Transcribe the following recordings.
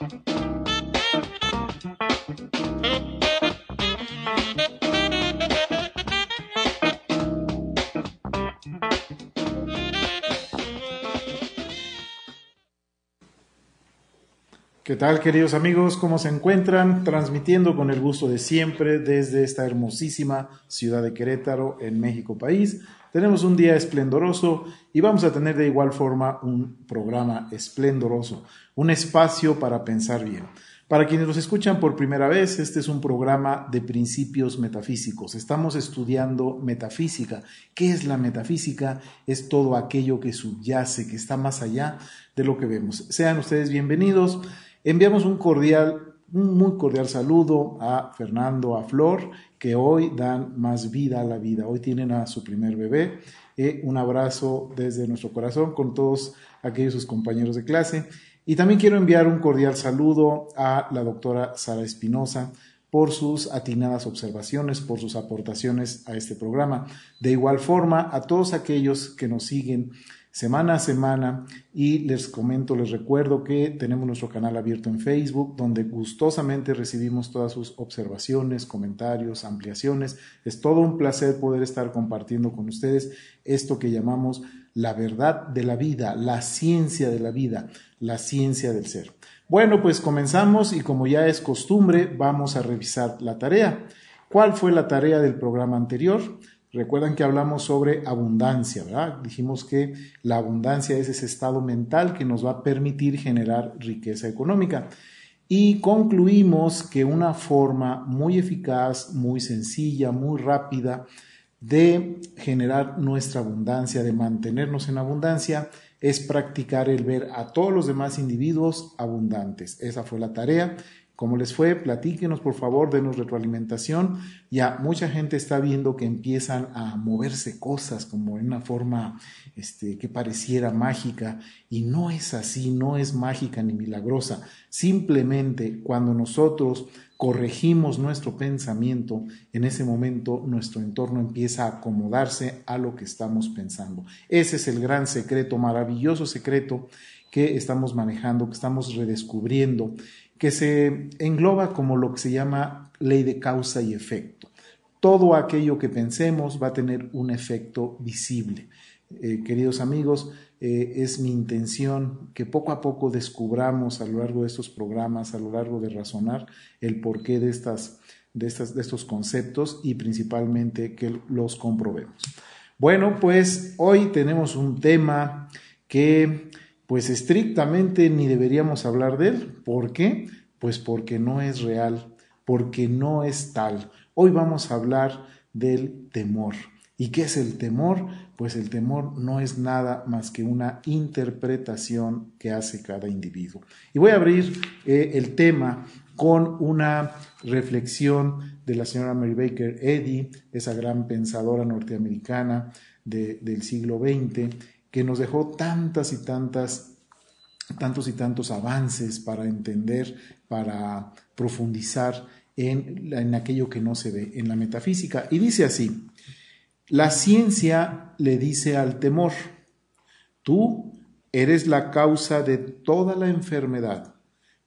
Thank you. ¿Qué tal queridos amigos? ¿Cómo se encuentran? Transmitiendo con el gusto de siempre desde esta hermosísima ciudad de Querétaro en México país. Tenemos un día esplendoroso y vamos a tener de igual forma un programa esplendoroso, un espacio para pensar bien. Para quienes nos escuchan por primera vez, este es un programa de principios metafísicos. Estamos estudiando metafísica. ¿Qué es la metafísica? Es todo aquello que subyace, que está más allá de lo que vemos. Sean ustedes bienvenidos. Enviamos un cordial, un muy cordial saludo a Fernando, a Flor, que hoy dan más vida a la vida. Hoy tienen a su primer bebé. Eh, un abrazo desde nuestro corazón con todos aquellos sus compañeros de clase. Y también quiero enviar un cordial saludo a la doctora Sara Espinosa por sus atinadas observaciones, por sus aportaciones a este programa. De igual forma, a todos aquellos que nos siguen semana a semana y les comento, les recuerdo que tenemos nuestro canal abierto en Facebook donde gustosamente recibimos todas sus observaciones, comentarios, ampliaciones. Es todo un placer poder estar compartiendo con ustedes esto que llamamos la verdad de la vida, la ciencia de la vida, la ciencia del ser. Bueno, pues comenzamos y como ya es costumbre, vamos a revisar la tarea. ¿Cuál fue la tarea del programa anterior? Recuerdan que hablamos sobre abundancia, ¿verdad? Dijimos que la abundancia es ese estado mental que nos va a permitir generar riqueza económica. Y concluimos que una forma muy eficaz, muy sencilla, muy rápida de generar nuestra abundancia, de mantenernos en abundancia, es practicar el ver a todos los demás individuos abundantes. Esa fue la tarea ¿Cómo les fue? Platíquenos, por favor, denos retroalimentación. Ya mucha gente está viendo que empiezan a moverse cosas como en una forma este, que pareciera mágica y no es así, no es mágica ni milagrosa. Simplemente cuando nosotros corregimos nuestro pensamiento, en ese momento nuestro entorno empieza a acomodarse a lo que estamos pensando. Ese es el gran secreto, maravilloso secreto que estamos manejando, que estamos redescubriendo que se engloba como lo que se llama ley de causa y efecto. Todo aquello que pensemos va a tener un efecto visible. Eh, queridos amigos, eh, es mi intención que poco a poco descubramos a lo largo de estos programas, a lo largo de razonar, el porqué de, estas, de, estas, de estos conceptos y principalmente que los comprobemos. Bueno, pues hoy tenemos un tema que pues estrictamente ni deberíamos hablar de él. ¿Por qué? Pues porque no es real, porque no es tal. Hoy vamos a hablar del temor. ¿Y qué es el temor? Pues el temor no es nada más que una interpretación que hace cada individuo. Y voy a abrir eh, el tema con una reflexión de la señora Mary Baker Eddy, esa gran pensadora norteamericana del siglo XX, que nos dejó tantas y tantas, tantos y tantos avances para entender, para profundizar en, en aquello que no se ve, en la metafísica. Y dice así, la ciencia le dice al temor, tú eres la causa de toda la enfermedad,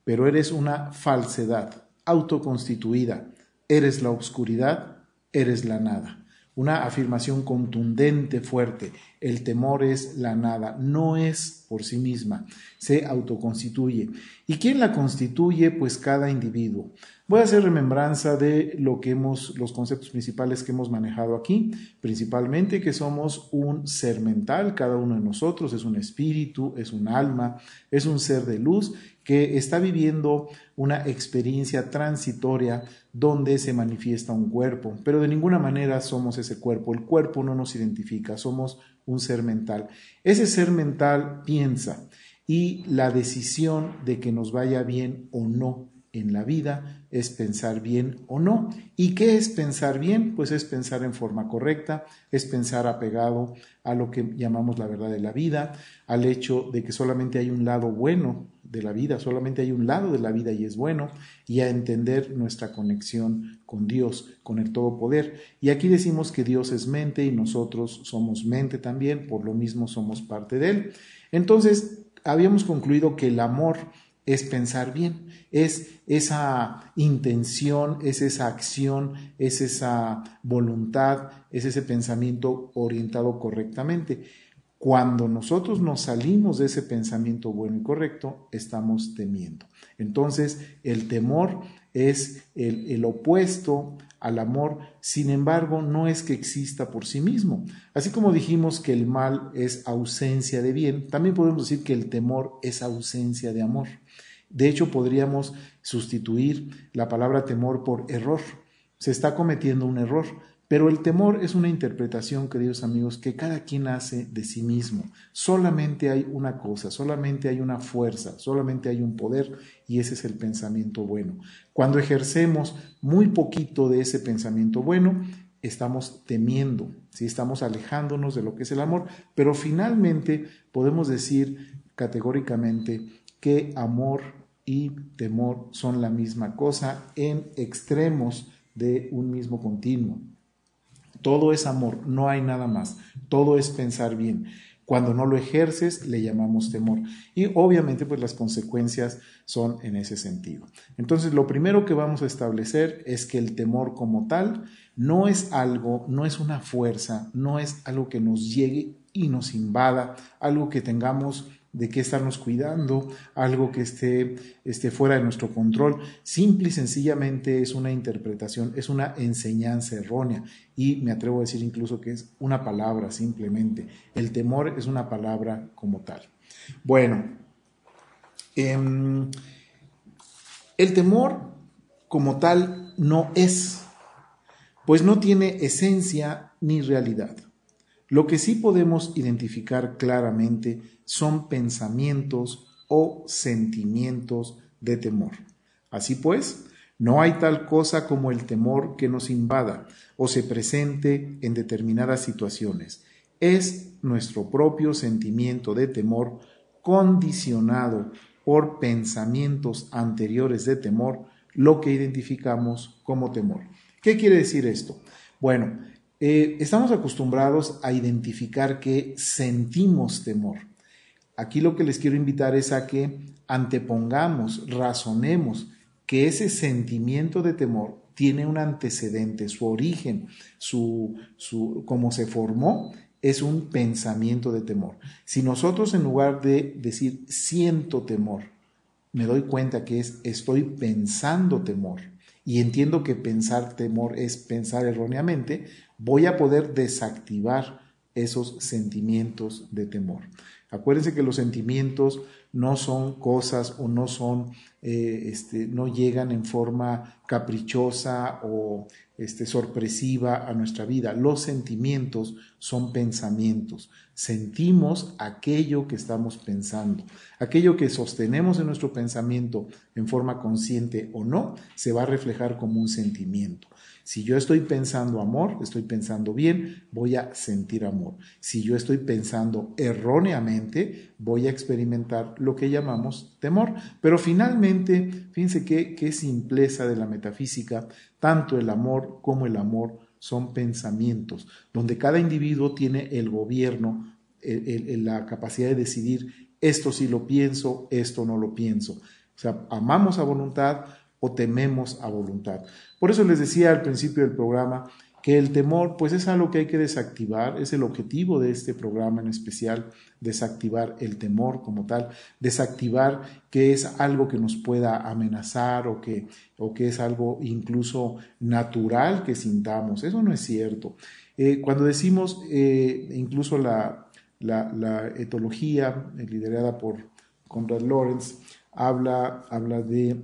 pero eres una falsedad autoconstituida, eres la oscuridad, eres la nada una afirmación contundente, fuerte. El temor es la nada, no es por sí misma, se autoconstituye. ¿Y quién la constituye? Pues cada individuo. Voy a hacer remembranza de lo que hemos, los conceptos principales que hemos manejado aquí, principalmente que somos un ser mental, cada uno de nosotros es un espíritu, es un alma, es un ser de luz que está viviendo una experiencia transitoria donde se manifiesta un cuerpo, pero de ninguna manera somos ese cuerpo, el cuerpo no nos identifica, somos un ser mental. Ese ser mental piensa y la decisión de que nos vaya bien o no en la vida es pensar bien o no. ¿Y qué es pensar bien? Pues es pensar en forma correcta, es pensar apegado a lo que llamamos la verdad de la vida, al hecho de que solamente hay un lado bueno de la vida, solamente hay un lado de la vida y es bueno, y a entender nuestra conexión con Dios, con el Todopoder. Y aquí decimos que Dios es mente y nosotros somos mente también, por lo mismo somos parte de Él. Entonces, habíamos concluido que el amor es pensar bien, es esa intención, es esa acción, es esa voluntad, es ese pensamiento orientado correctamente. Cuando nosotros nos salimos de ese pensamiento bueno y correcto, estamos temiendo. Entonces, el temor es el, opuesto al amor, sin embargo, no es que exista por sí mismo. Así como dijimos que el mal es ausencia de bien, también podemos decir que el temor es ausencia de amor. De hecho, podríamos sustituir la palabra temor por error. Se está cometiendo un error. Pero el temor es una interpretación, queridos amigos, que cada quien hace de sí mismo. Solamente hay una cosa, solamente hay una fuerza, solamente hay un poder y ese es el pensamiento bueno. Cuando ejercemos muy poquito de ese pensamiento bueno, estamos temiendo, ¿sí? estamos alejándonos de lo que es el amor, pero finalmente podemos decir categóricamente que amor y temor son la misma cosa en extremos de un mismo continuo. Todo es amor, no hay nada más. Todo es pensar bien. Cuando no lo ejerces, le llamamos temor. Y obviamente, pues las consecuencias son en ese sentido. Entonces, lo primero que vamos a establecer es que el temor como tal no es algo, no es una fuerza, no es algo que nos llegue y nos invada, algo que tengamos de qué estarnos cuidando, algo que esté, esté fuera de nuestro control. Simple y sencillamente es una interpretación, es una enseñanza errónea y me atrevo a decir incluso que es una palabra simplemente. El temor es una palabra como tal. Bueno, em, el temor como tal no es, pues no tiene esencia ni realidad. Lo que sí podemos identificar claramente son pensamientos o sentimientos de temor. Así pues, no hay tal cosa como el temor que nos invada o se presente en determinadas situaciones. Es nuestro propio sentimiento de temor condicionado por pensamientos anteriores de temor lo que identificamos como temor. ¿Qué quiere decir esto? Bueno, eh, estamos acostumbrados a identificar que sentimos temor. Aquí lo que les quiero invitar es a que antepongamos, razonemos que ese sentimiento de temor tiene un antecedente, su origen, su, su, cómo se formó, es un pensamiento de temor. Si nosotros en lugar de decir siento temor, me doy cuenta que es estoy pensando temor y entiendo que pensar temor es pensar erróneamente, voy a poder desactivar esos sentimientos de temor. Acuérdense que los sentimientos no son cosas o no son, eh, este, no llegan en forma caprichosa o este, sorpresiva a nuestra vida. Los sentimientos son pensamientos. Sentimos aquello que estamos pensando. Aquello que sostenemos en nuestro pensamiento en forma consciente o no, se va a reflejar como un sentimiento. Si yo estoy pensando amor, estoy pensando bien, voy a sentir amor. Si yo estoy pensando erróneamente, voy a experimentar lo que llamamos temor. Pero finalmente, fíjense qué, simpleza de la metafísica, tanto el amor como el amor son pensamientos, donde cada individuo tiene el gobierno, la capacidad de decidir esto sí lo pienso, esto no lo pienso. O sea, amamos a voluntad, o tememos a voluntad. Por eso les decía al principio del programa que el temor pues es algo que hay que desactivar, es el objetivo de este programa en especial, desactivar el temor como tal, desactivar que es algo que nos pueda amenazar o que, o que es algo incluso natural que sintamos. Eso no es cierto. Eh, cuando decimos eh, incluso la, la, etología liderada por Conrad Lawrence, habla, habla de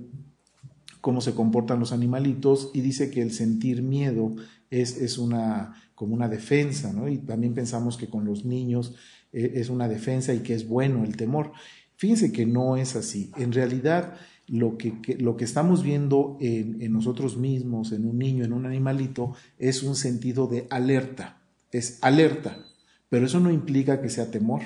cómo se comportan los animalitos y dice que el sentir miedo es, es una, como una defensa, ¿no? Y también pensamos que con los niños eh, es una defensa y que es bueno el temor. Fíjense que no es así. En realidad, lo que, lo que estamos viendo en, en, nosotros mismos, en un niño, en un animalito, es un sentido de alerta. Es alerta. Pero eso no implica que sea temor.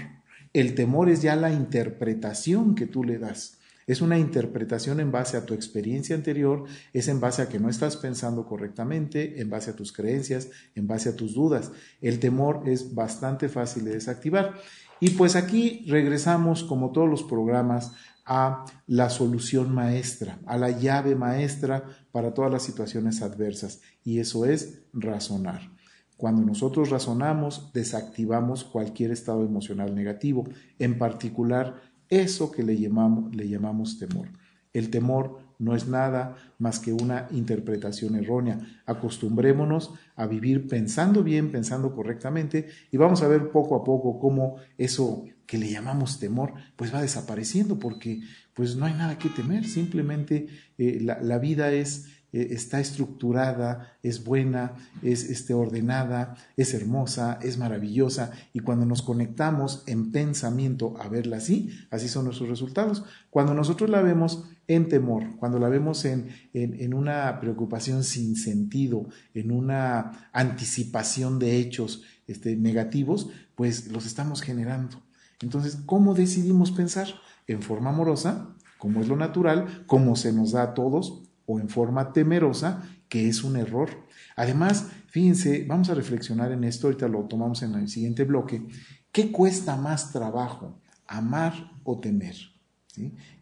El temor es ya la interpretación que tú le das. Es una interpretación en base a tu experiencia anterior, es en base a que no estás pensando correctamente, en base a tus creencias, en base a tus dudas. El temor es bastante fácil de desactivar. Y pues aquí regresamos, como todos los programas, a la solución maestra, a la llave maestra para todas las situaciones adversas, y eso es razonar. Cuando nosotros razonamos, desactivamos cualquier estado emocional negativo, en particular eso que le llamamos, le llamamos temor. El temor no es nada más que una interpretación errónea. Acostumbrémonos a vivir pensando bien, pensando correctamente, y vamos a ver poco a poco cómo eso que le llamamos temor, pues va desapareciendo, porque pues no hay nada que temer, simplemente eh, la, la vida es eh, está estructurada, es buena, es este, ordenada, es hermosa, es maravillosa y cuando nos conectamos en pensamiento a verla así, así son nuestros resultados. Cuando nosotros la vemos en temor, cuando la vemos en, en, una preocupación sin sentido, en una anticipación de hechos este, negativos, pues los estamos generando. Entonces, ¿cómo decidimos pensar? En forma amorosa, como es lo natural, como se nos da a todos, o en forma temerosa, que es un error. Además, fíjense, vamos a reflexionar en esto, ahorita lo tomamos en el siguiente bloque. ¿Qué cuesta más trabajo, amar o temer?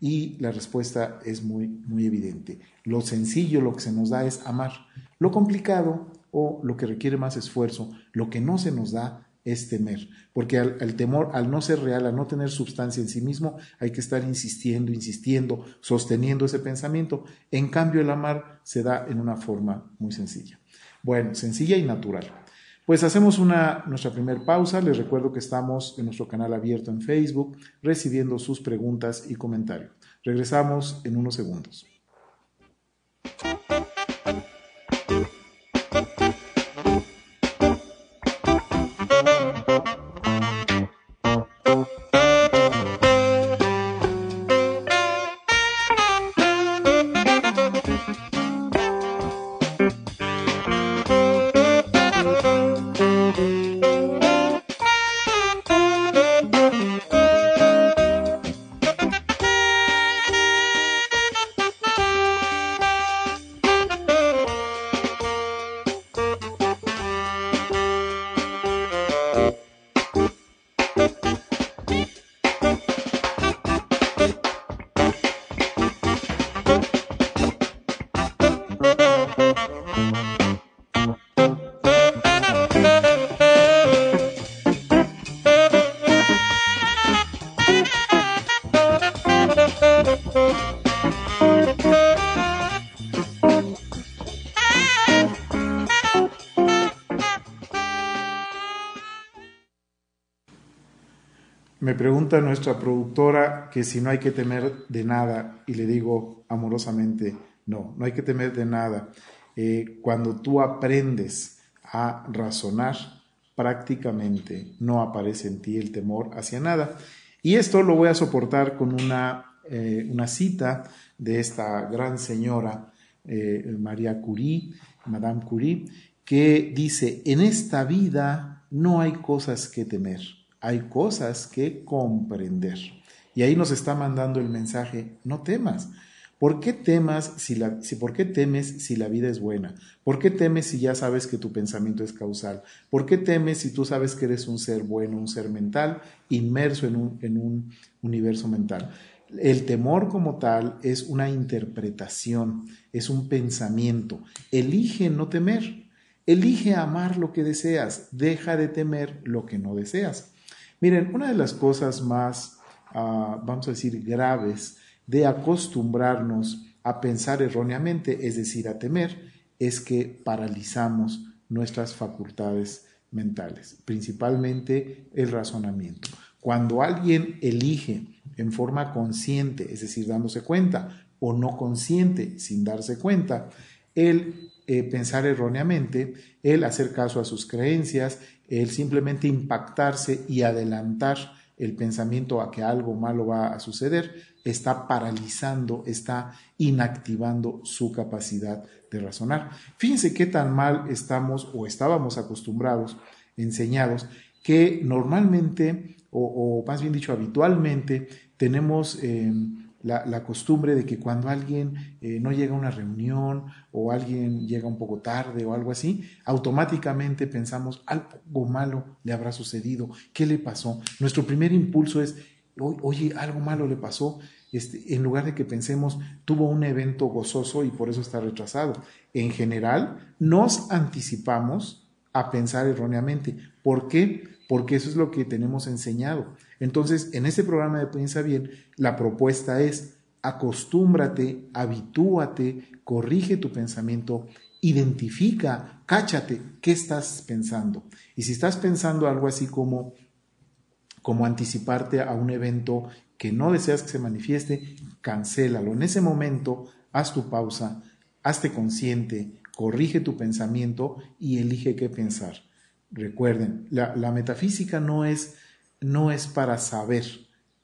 Y la respuesta es muy, muy evidente. Lo sencillo, lo que se nos da es amar. Lo complicado o lo que requiere más esfuerzo, lo que no se nos da es temer, porque el temor, al no ser real, al no tener sustancia en sí mismo, hay que estar insistiendo, insistiendo, sosteniendo ese pensamiento. En cambio, el amar se da en una forma muy sencilla. Bueno, sencilla y natural. Pues hacemos una, nuestra primera pausa. Les recuerdo que estamos en nuestro canal abierto en Facebook, recibiendo sus preguntas y comentarios. Regresamos en unos segundos. Pregunta nuestra productora que si no hay que temer de nada y le digo amorosamente, no, no hay que temer de nada. Eh, cuando tú aprendes a razonar, prácticamente no aparece en ti el temor hacia nada. Y esto lo voy a soportar con una, eh, una cita de esta gran señora, eh, María Curie, Madame Curie, que dice, en esta vida no hay cosas que temer hay cosas que comprender. Y ahí nos está mandando el mensaje, no temas. ¿Por qué temas si la, si, ¿Por qué temes si la vida es buena? ¿Por qué temes si ya sabes que tu pensamiento es causal? ¿Por qué temes si tú sabes que eres un ser bueno, un ser mental, inmerso en un, en un universo mental? El temor como tal es una interpretación, es un pensamiento. Elige no temer, elige amar lo que deseas, deja de temer lo que no deseas. Miren, una de las cosas más, ah, vamos a decir, graves de acostumbrarnos a pensar erróneamente, es decir, a temer, es que paralizamos nuestras facultades mentales, principalmente el razonamiento. Cuando alguien elige en forma consciente, es decir, dándose cuenta, o no consciente, sin darse cuenta, el eh, pensar erróneamente, el hacer caso a sus creencias, el simplemente impactarse y adelantar el pensamiento a que algo malo va a suceder, está paralizando, está inactivando su capacidad de razonar. Fíjense qué tan mal estamos o estábamos acostumbrados, enseñados, que normalmente, o, más bien dicho, habitualmente, tenemos eh, la, costumbre de que cuando alguien eh, no llega a una reunión o alguien llega un poco tarde o algo así, automáticamente pensamos algo malo le habrá sucedido, ¿qué le pasó? Nuestro primer impulso es, oye, algo malo le pasó, este, en lugar de que pensemos tuvo un evento gozoso y por eso está retrasado. En general, nos anticipamos a pensar erróneamente. ¿Por qué? Porque eso es lo que tenemos enseñado. Entonces, en este programa de Piensa Bien, la propuesta es acostúmbrate, habitúate, corrige tu pensamiento, identifica, cáchate qué estás pensando. Y si estás pensando algo así como como anticiparte a un evento que no deseas que se manifieste, cancélalo. En ese momento, haz tu pausa, hazte consciente, corrige tu pensamiento y elige qué pensar. Recuerden, la metafísica no es, no es para saber,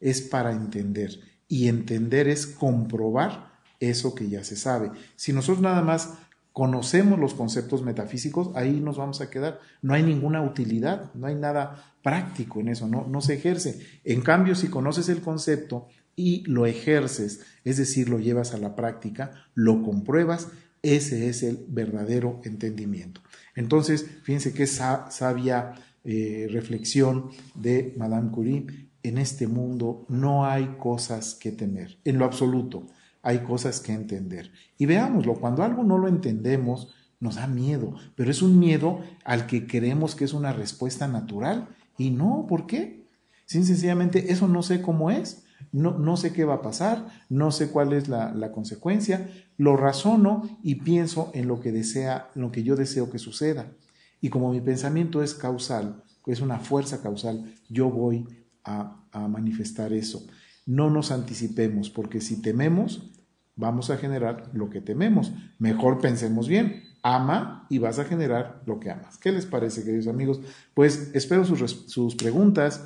es para entender. Y entender es comprobar eso que ya se sabe. Si nosotros nada más conocemos los conceptos metafísicos, ahí nos vamos a quedar. No hay ninguna utilidad, no hay nada práctico en eso, no, no se ejerce. En cambio, si conoces el concepto y lo ejerces, es decir, lo llevas a la práctica, lo compruebas, ese es el verdadero entendimiento. Entonces, fíjense qué sabia eh, reflexión de Madame Curie. En este mundo no hay cosas que temer, en lo absoluto hay cosas que entender. Y veámoslo, cuando algo no lo entendemos, nos da miedo, pero es un miedo al que creemos que es una respuesta natural. Y no, ¿por qué? Sin sencillamente, eso no sé cómo es, no, no sé qué va a pasar, no sé cuál es la, la, consecuencia, lo razono y pienso en lo que desea, lo que yo deseo que suceda. Y como mi pensamiento es causal, es una fuerza causal, yo voy a, manifestar eso. No nos anticipemos, porque si tememos, vamos a generar lo que tememos. Mejor pensemos bien. Ama y vas a generar lo que amas. ¿Qué les parece, queridos amigos? Pues espero sus, preguntas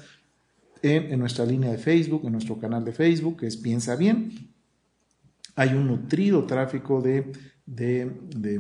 en, nuestra línea de Facebook, en nuestro canal de Facebook, que es Piensa Bien. Hay un nutrido tráfico de,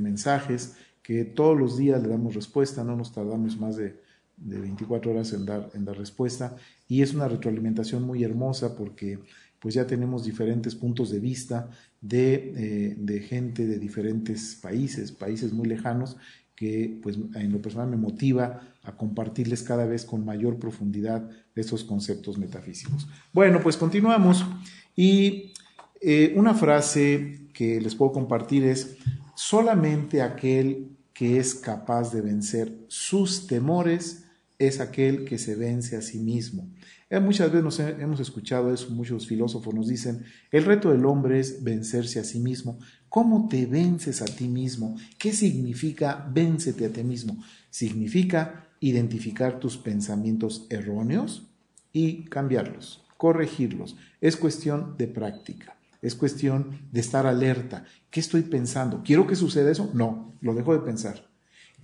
mensajes que todos los días le damos respuesta, no nos tardamos más de, de 24 horas en dar, en dar respuesta y es una retroalimentación muy hermosa porque pues ya tenemos diferentes puntos de vista eh, de, gente de diferentes países, países muy lejanos, que pues en lo personal me motiva a compartirles cada vez con mayor profundidad estos conceptos metafísicos. Bueno, pues continuamos y eh, una frase que les puedo compartir es, solamente aquel que es capaz de vencer sus temores es aquel que se vence a sí mismo. Eh, muchas veces hemos escuchado eso, muchos filósofos nos dicen, el reto del hombre es vencerse a sí mismo. ¿Cómo te vences a ti mismo? ¿Qué significa véncete a ti mismo? Significa identificar tus pensamientos erróneos y cambiarlos, corregirlos. Es cuestión de práctica, es cuestión de estar alerta. ¿Qué estoy pensando? ¿Quiero que suceda eso? No, lo dejo de pensar.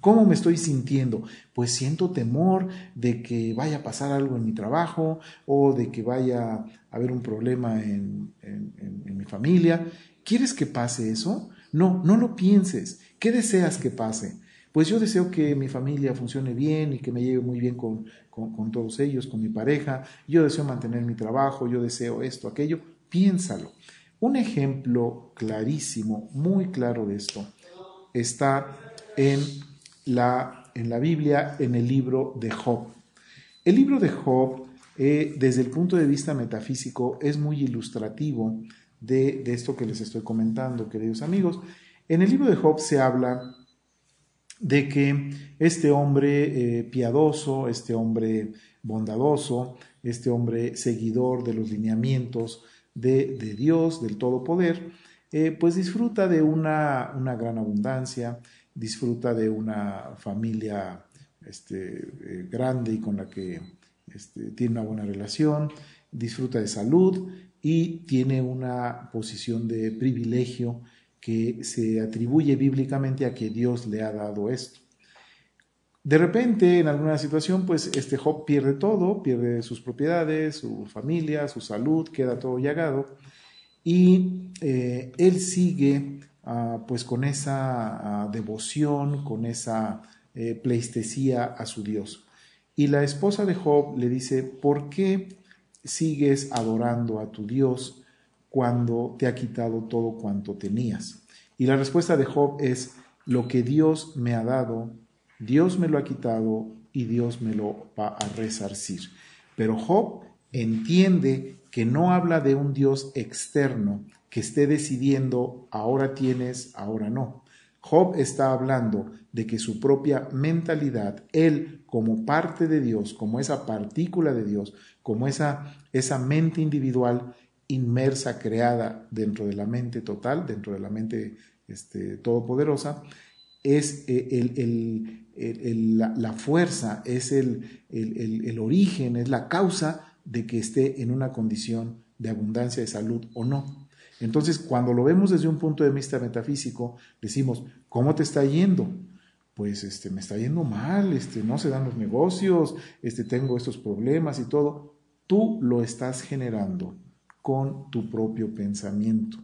¿Cómo me estoy sintiendo? Pues siento temor de que vaya a pasar algo en mi trabajo o de que vaya a haber un problema en, mi familia. ¿Quieres que pase eso? No, no lo pienses. ¿Qué deseas que pase? Pues yo deseo que mi familia funcione bien y que me lleve muy bien con, todos ellos, con mi pareja. Yo deseo mantener mi trabajo, yo deseo esto, aquello. Piénsalo. Un ejemplo clarísimo, muy claro de esto, está en la, en la Biblia en el libro de Job. El libro de Job, eh, desde el punto de vista metafísico, es muy ilustrativo de, esto que les estoy comentando, queridos amigos. En el libro de Job se habla de que este hombre eh, piadoso, este hombre bondadoso, este hombre seguidor de los lineamientos de, Dios, del Todopoder, eh, pues disfruta de una, una gran abundancia, disfruta de una familia este, eh, grande y con la que este, tiene una buena relación, disfruta de salud y tiene una posición de privilegio que se atribuye bíblicamente a que Dios le ha dado esto. De repente, en alguna situación, pues este Job pierde todo, pierde sus propiedades, su familia, su salud, queda todo llagado y eh, él sigue Ah, pues con esa ah, devoción, con esa eh, pleistesía a su Dios. Y la esposa de Job le dice, ¿por qué sigues adorando a tu Dios cuando te ha quitado todo cuanto tenías? Y la respuesta de Job es, lo que Dios me ha dado, Dios me lo ha quitado y Dios me lo va a resarcir. Pero Job entiende que no habla de un Dios externo que esté decidiendo ahora tienes, ahora no. Job está hablando de que su propia mentalidad, él como parte de Dios, como esa partícula de Dios, como esa, esa mente individual inmersa, creada dentro de la mente total, dentro de la mente este, todopoderosa, es eh, el, la, fuerza, es el, el origen, es la causa de que esté en una condición de abundancia de salud o no. Entonces, cuando lo vemos desde un punto de vista metafísico, decimos, ¿cómo te está yendo? Pues este, me está yendo mal, este, no se dan los negocios, este, tengo estos problemas y todo. Tú lo estás generando con tu propio pensamiento.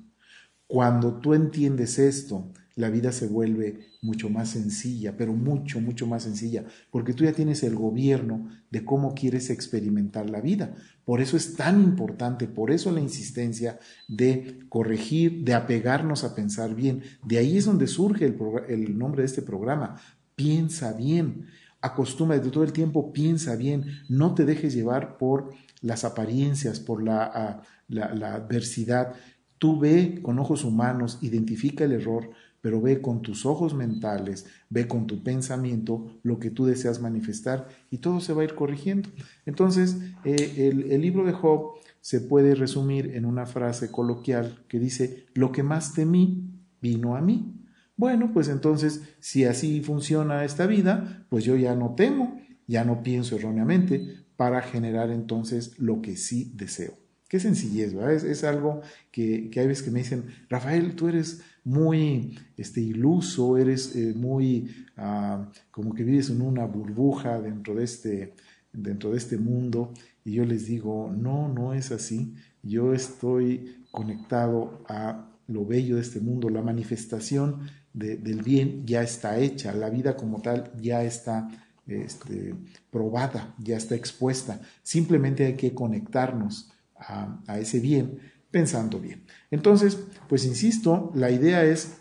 Cuando tú entiendes esto, la vida se vuelve mucho más sencilla, pero mucho, mucho más sencilla, porque tú ya tienes el gobierno de cómo quieres experimentar la vida. Por eso es tan importante, por eso la insistencia de corregir, de apegarnos a pensar bien. De ahí es donde surge el, nombre de este programa. Piensa bien, acostumbra de todo el tiempo, piensa bien, no te dejes llevar por las apariencias, por la, ah, la adversidad. Tú ve con ojos humanos, identifica el error, pero ve con tus ojos mentales, ve con tu pensamiento lo que tú deseas manifestar y todo se va a ir corrigiendo. Entonces, eh, el, libro de Job se puede resumir en una frase coloquial que dice, lo que más temí vino a mí. Bueno, pues entonces, si así funciona esta vida, pues yo ya no temo, ya no pienso erróneamente para generar entonces lo que sí deseo. Qué sencillez, ¿verdad? Es, algo que, que, hay veces que me dicen, Rafael, tú eres muy este, iluso, eres eh, muy ah, como que vives en una burbuja dentro de, este, dentro de este mundo. Y yo les digo, no, no es así. Yo estoy conectado a lo bello de este mundo, la manifestación del bien ya está hecha, la vida como tal ya está este, probada, ya está expuesta. Simplemente hay que conectarnos a, ese bien pensando bien. Entonces, pues insisto, la idea es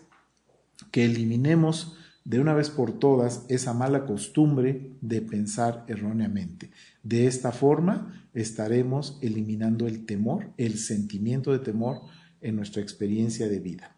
que eliminemos de una vez por todas esa mala costumbre de pensar erróneamente. De esta forma estaremos eliminando el temor, el sentimiento de temor en nuestra experiencia de vida.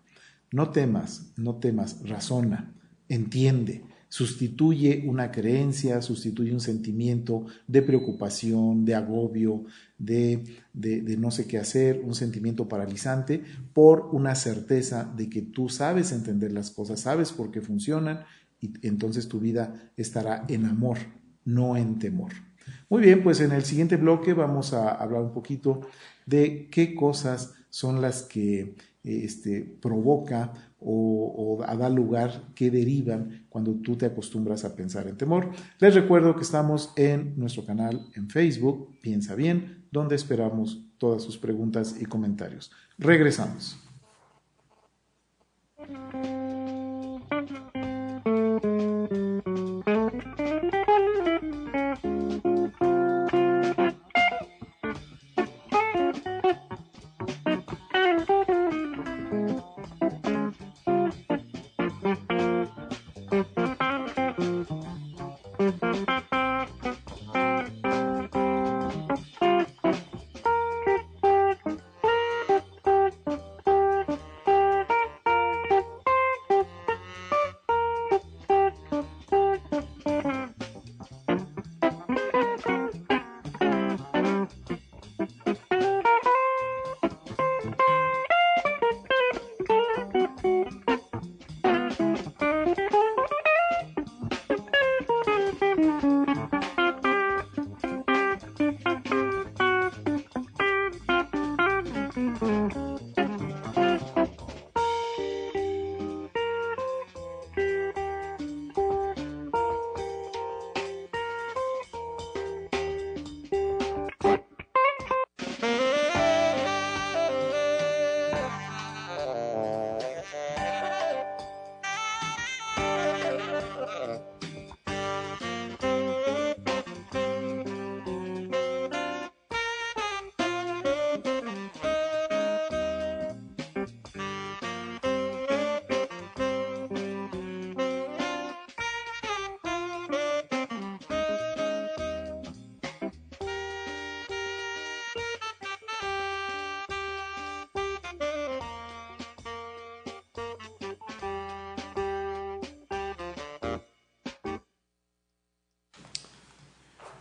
No temas, no temas, razona, entiende, sustituye una creencia, sustituye un sentimiento de preocupación, de agobio, de, de, no sé qué hacer, un sentimiento paralizante, por una certeza de que tú sabes entender las cosas, sabes por qué funcionan y entonces tu vida estará en amor, no en temor. Muy bien, pues en el siguiente bloque vamos a hablar un poquito de qué cosas son las que este, provoca o, o, da lugar que derivan cuando tú te acostumbras a pensar en temor. Les recuerdo que estamos en nuestro canal en Facebook, Piensa Bien, donde esperamos todas sus preguntas y comentarios. Regresamos.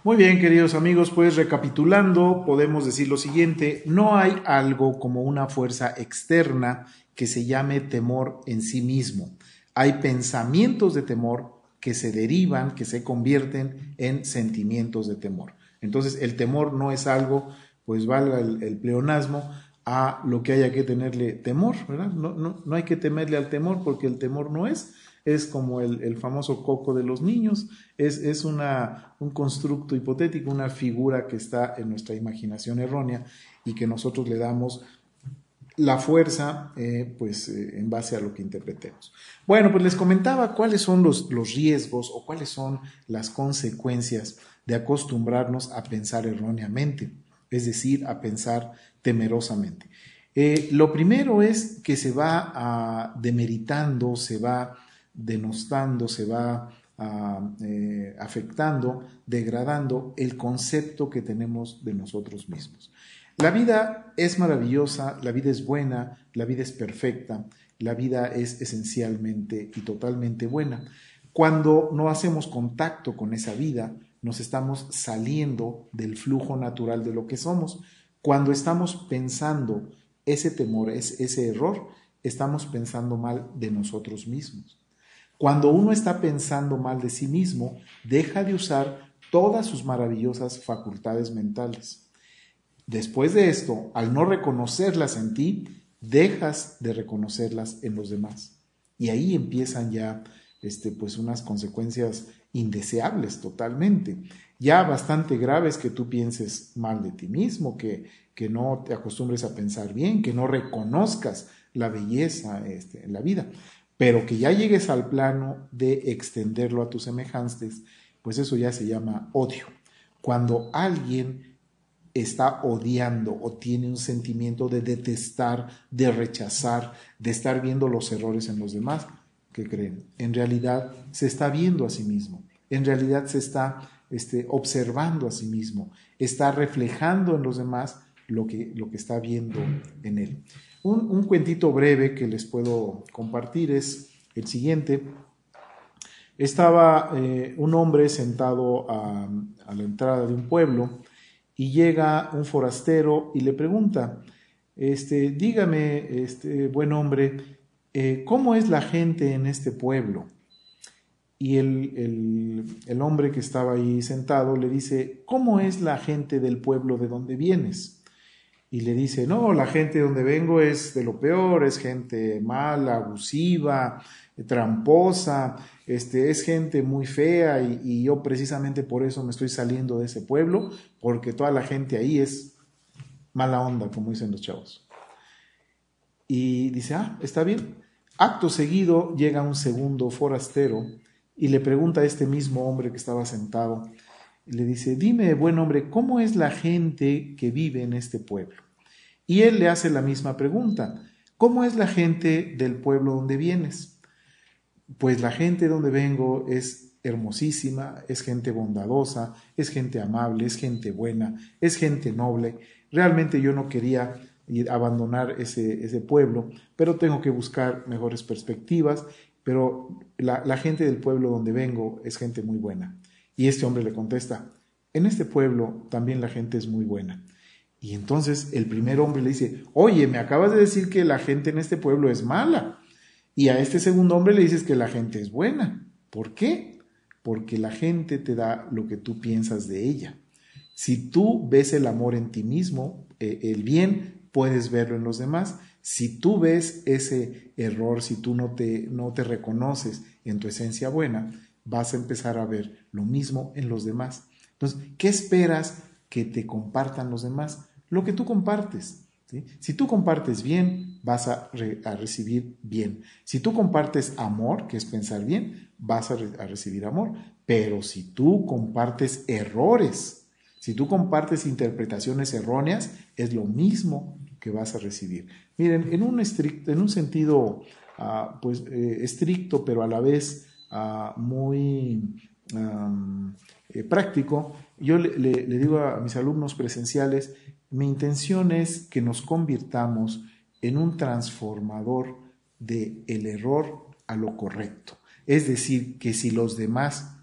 Muy bien, queridos amigos, pues recapitulando, podemos decir lo siguiente, no hay algo como una fuerza externa que se llame temor en sí mismo. Hay pensamientos de temor que se derivan, que se convierten en sentimientos de temor. Entonces, el temor no es algo, pues valga el, pleonasmo, a lo que haya que tenerle temor, ¿verdad? No, no, no hay que temerle al temor porque el temor no es, es como el, famoso coco de los niños, es, es una, un constructo hipotético, una figura que está en nuestra imaginación errónea y que nosotros le damos la fuerza, eh, pues eh, en base a lo que interpretemos. Bueno, pues les comentaba cuáles son los, los riesgos o cuáles son las consecuencias de acostumbrarnos a pensar erróneamente, es decir, a pensar temerosamente. Eh, lo primero es que se va a, demeritando, se va denostando, se va afectando, degradando el concepto que tenemos de nosotros mismos. La vida es maravillosa, la vida es buena, la vida es perfecta, la vida es esencialmente y totalmente buena. Cuando no hacemos contacto con esa vida, nos estamos saliendo del flujo natural de lo que somos. Cuando estamos pensando ese temor, ese error, estamos pensando mal de nosotros mismos. Cuando uno está pensando mal de sí mismo, deja de usar todas sus maravillosas facultades mentales. Después de esto, al no reconocerlas en ti, dejas de reconocerlas en los demás. Y ahí empiezan ya este, pues unas consecuencias indeseables totalmente. Ya bastante graves que tú pienses mal de ti mismo, que, que no te acostumbres a pensar bien, que no reconozcas la belleza este, en la vida, pero que ya llegues al plano de extenderlo a tus semejantes, pues eso ya se llama odio. Cuando alguien está odiando o tiene un sentimiento de detestar, de rechazar, de estar viendo los errores en los demás, ¿qué creen? En realidad se está viendo a sí mismo, en realidad se está este, observando a sí mismo, está reflejando en los demás lo que, lo que está viendo en él. Un, cuentito breve que les puedo compartir es el siguiente. Estaba eh, un hombre sentado a la entrada de un pueblo, y llega un forastero y le pregunta, este, dígame, este buen hombre, eh, ¿cómo es la gente en este pueblo? Y el, el, hombre que estaba ahí sentado le dice, ¿cómo es la gente del pueblo de donde vienes? Y le dice, no, la gente de donde vengo es de lo peor, es gente mala, abusiva, tramposa, este, es gente muy fea y, yo precisamente por eso me estoy saliendo de ese pueblo, porque toda la gente ahí es mala onda, como dicen los chavos. Y dice, ah, está bien. Acto seguido llega un segundo forastero y le pregunta a este mismo hombre que estaba sentado, y le dice, dime, buen hombre, ¿cómo es la gente que vive en este pueblo? Y él le hace la misma pregunta, ¿cómo es la gente del pueblo donde vienes? pues la gente donde vengo es hermosísima, es gente bondadosa, es gente amable, es gente buena, es gente noble. Realmente yo no quería abandonar ese, pueblo, pero tengo que buscar mejores perspectivas, pero la gente del pueblo donde vengo es gente muy buena. Y este hombre le contesta, en este pueblo también la gente es muy buena. Y entonces el primer hombre le dice, oye, me acabas de decir que la gente en este pueblo es mala. Y a este segundo hombre le dices que la gente es buena. ¿Por qué? Porque la gente te da lo que tú piensas de ella. Si tú ves el amor en ti mismo, eh, el bien, puedes verlo en los demás. Si tú ves ese error, si tú no te, no te reconoces en tu esencia buena, vas a empezar a ver lo mismo en los demás. Entonces, ¿qué esperas que te compartan los demás? Lo que tú compartes. Si tú compartes bien, vas a, recibir bien. Si tú compartes amor, que es pensar bien, vas a, recibir amor. Pero si tú compartes errores, si tú compartes interpretaciones erróneas, es lo mismo que vas a recibir. Miren, en un, estricto, en un sentido ah, pues, eh, estricto, pero a la vez ah, muy eh, práctico, yo le, digo a mis alumnos presenciales mi intención es que nos convirtamos en un transformador de el error a lo correcto. Es decir, que si los demás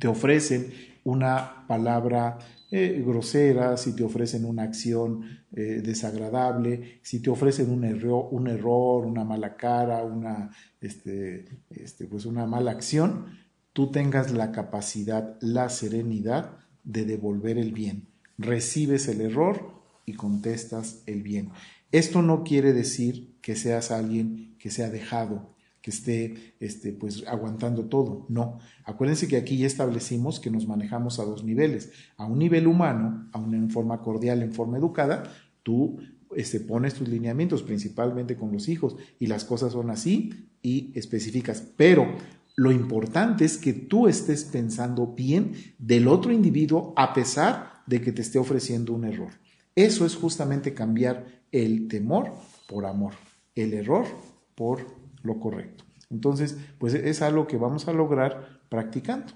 te ofrecen una palabra eh, grosera, si te ofrecen una acción eh, desagradable, si te ofrecen un, error, un error, una mala cara, una, este, este, pues una mala acción, tú tengas la capacidad, la serenidad de devolver el bien. Recibes el error y contestas el bien. Esto no quiere decir que seas alguien que sea dejado, que esté este, pues, aguantando todo. No. Acuérdense que aquí ya establecimos que nos manejamos a dos niveles. A un nivel humano, a una en forma cordial, en forma educada, tú este, pones tus lineamientos, principalmente con los hijos, y las cosas son así y especificas. Pero lo importante es que tú estés pensando bien del otro individuo a pesar de que te esté ofreciendo un error. Eso es justamente cambiar el temor por amor, el error por lo correcto. Entonces, pues es algo que vamos a lograr practicando.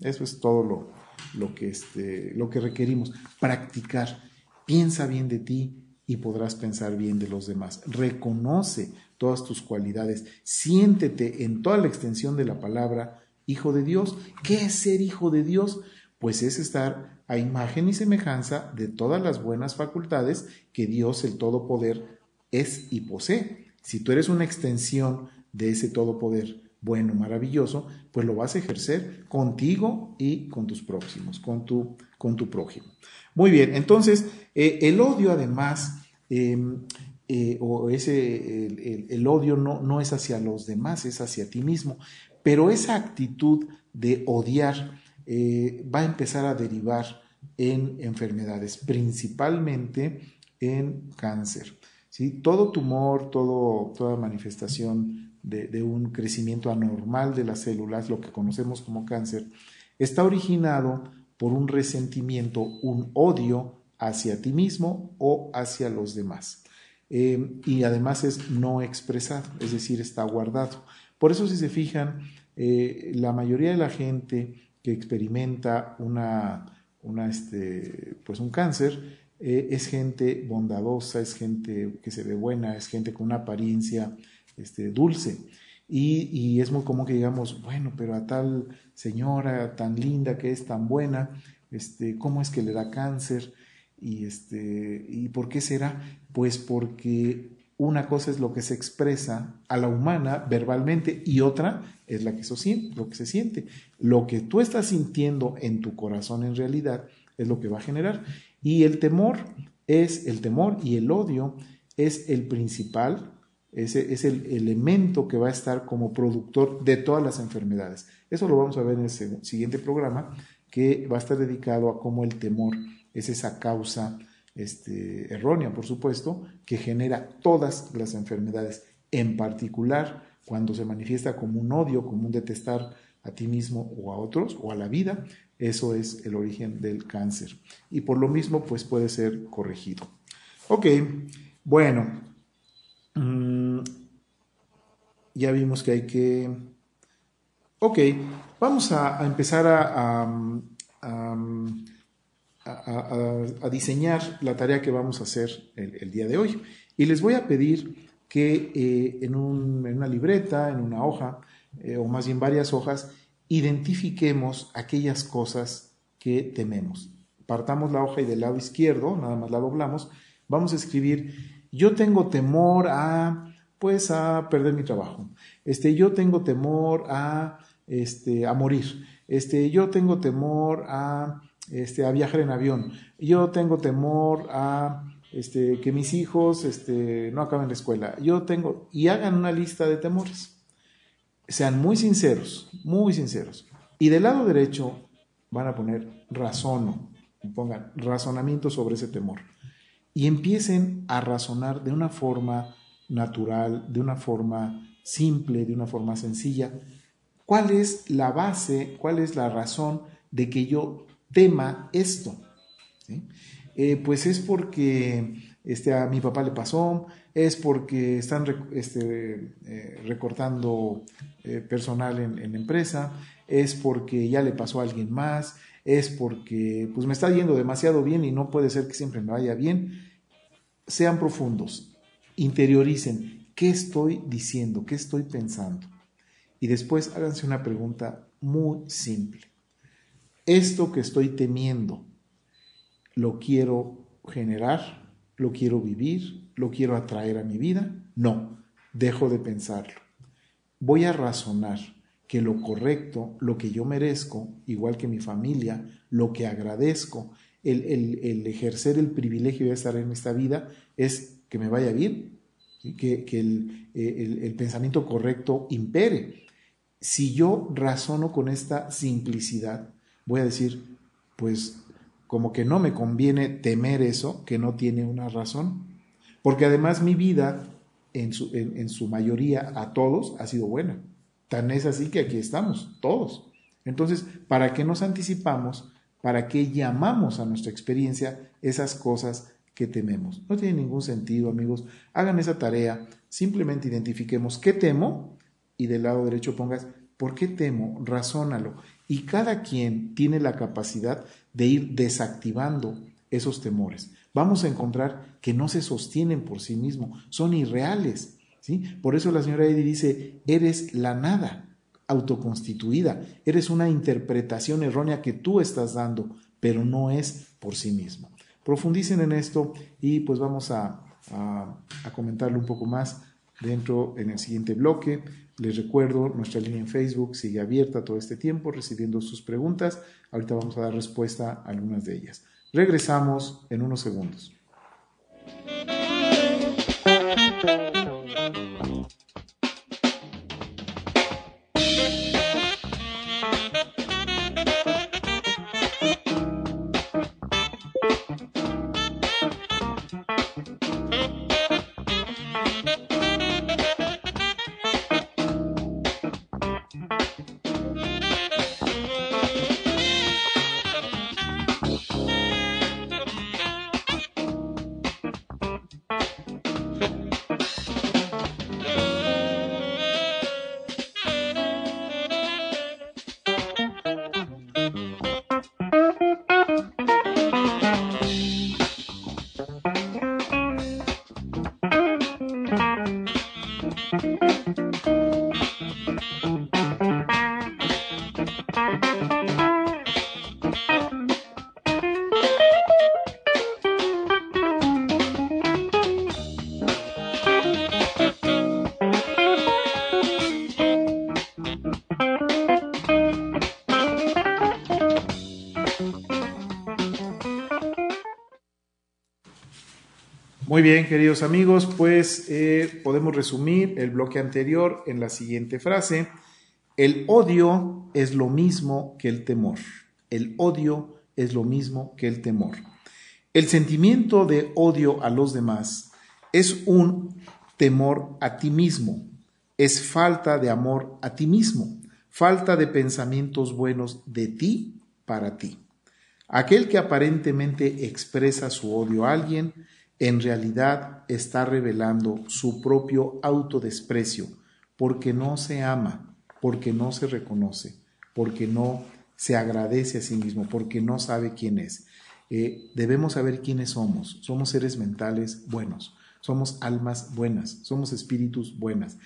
Eso es todo lo, lo, que este, lo que requerimos. Practicar. Piensa bien de ti y podrás pensar bien de los demás. Reconoce todas tus cualidades. Siéntete en toda la extensión de la palabra hijo de Dios. ¿Qué es ser hijo de Dios? Pues es estar a imagen y semejanza de todas las buenas facultades que Dios el Todopoder es y posee. Si tú eres una extensión de ese todopoder bueno, maravilloso, pues lo vas a ejercer contigo y con tus próximos, con tu, con tu prójimo. Muy bien, entonces eh, el odio además, em, eh, o ese, el, odio no, no es hacia los demás, es hacia ti mismo, pero esa actitud de odiar eh, va a empezar a derivar en enfermedades, principalmente en cáncer. ¿Sí? Todo tumor, todo, toda manifestación de, un crecimiento anormal de las células, lo que conocemos como cáncer, está originado por un resentimiento, un odio hacia ti mismo o hacia los demás. Eh, y además es no expresado, es decir, está guardado. Por eso si se fijan, eh, la mayoría de la gente que experimenta este, pues un cáncer eh, es gente bondadosa, es gente que se ve buena, es gente con una apariencia este, dulce. Y, es muy común que digamos, bueno, pero a tal señora tan linda que es tan buena, este, ¿cómo es que le da cáncer? Y, este, ¿Y por qué será? Pues porque una cosa es lo que se expresa a la humana verbalmente y otra es la que lo que se siente. Lo que tú estás sintiendo en tu corazón en realidad es lo que va a generar. Y el temor es el temor y el odio es el principal es el elemento que va a estar como productor de todas las enfermedades. Eso lo vamos a ver en el siguiente programa, que va a estar dedicado a cómo el temor es esa causa este, errónea, por supuesto, que genera todas las enfermedades, en particular cuando se manifiesta como un odio, como un detestar a ti mismo o a otros o a la vida, eso es el origen del cáncer. Y por lo mismo, pues puede ser corregido. Ok, bueno, Mm, ya vimos que hay que... Ok, vamos a, empezar a, diseñar la tarea que vamos a hacer el, día de hoy. Y les voy a pedir que eh, en, una libreta, en una hoja, eh, o más bien varias hojas, identifiquemos aquellas cosas que tememos. Partamos la hoja y del lado izquierdo, nada más la doblamos, vamos a escribir yo tengo temor a, pues, a perder mi trabajo. Este, yo tengo temor a, este, a morir. Este, yo tengo temor a, este, a viajar en avión. Yo tengo temor a, este, que mis hijos, este, no acaben la escuela. Yo tengo, y hagan una lista de temores. Sean muy sinceros, muy sinceros. Y del lado derecho van a poner razono, pongan razonamiento sobre ese temor y empiecen a razonar de una forma natural, de una forma simple, de una forma sencilla. ¿Cuál es la base, cuál es la razón de que yo tema esto? Eh, pues es porque este, a mi papá le pasó, es porque están este, eh, recortando eh, personal en, la empresa, es porque ya le pasó a alguien más, es porque pues me está yendo demasiado bien y no puede ser que siempre me vaya bien. Sean profundos, interioricen qué estoy diciendo, qué estoy pensando. Y después háganse una pregunta muy simple. esto que estoy temiendo, ¿lo quiero generar? ¿Lo quiero vivir? ¿Lo quiero atraer a mi vida? No, dejo de pensarlo. Voy a razonar que lo correcto, lo que yo merezco, igual que mi familia, lo que agradezco, el, ejercer el privilegio de estar en esta vida es que me vaya bien, que, que el, pensamiento correcto impere. Si yo razono con esta simplicidad, voy a decir, pues como que no me conviene temer eso, que no tiene una razón, porque además mi vida, en su, en su mayoría, a todos, ha sido buena. Tan es así que aquí estamos, todos. Entonces, ¿para qué nos anticipamos? ¿Para qué llamamos a nuestra experiencia esas cosas que tememos? No tiene ningún sentido, amigos. Hagan esa tarea. Simplemente identifiquemos qué temo y del lado derecho pongas por qué temo, razónalo. Y cada quien tiene la capacidad de ir desactivando esos temores. Vamos a encontrar que no se sostienen por sí mismos, son irreales. ¿sí? Por eso la señora Eddy dice, eres la nada autoconstituida, eres una interpretación errónea que tú estás dando, pero no es por sí mismo. Profundicen en esto y pues vamos a, a, comentarlo un poco más dentro en el siguiente bloque. Les recuerdo, nuestra línea en Facebook sigue abierta todo este tiempo recibiendo sus preguntas. Ahorita vamos a dar respuesta a algunas de ellas. Regresamos en unos segundos. Muy bien, queridos amigos, pues eh, podemos resumir el bloque anterior en la siguiente frase. El odio es lo mismo que el temor. El odio es lo mismo que el temor. El sentimiento de odio a los demás es un temor a ti mismo, es falta de amor a ti mismo, falta de pensamientos buenos de ti para ti. Aquel que aparentemente expresa su odio a alguien en realidad está revelando su propio autodesprecio, porque no se ama, porque no se reconoce, porque no se agradece a sí mismo, porque no sabe quién es. Eh, debemos saber quiénes somos. Somos seres mentales buenos, somos almas buenas, somos espíritus buenas.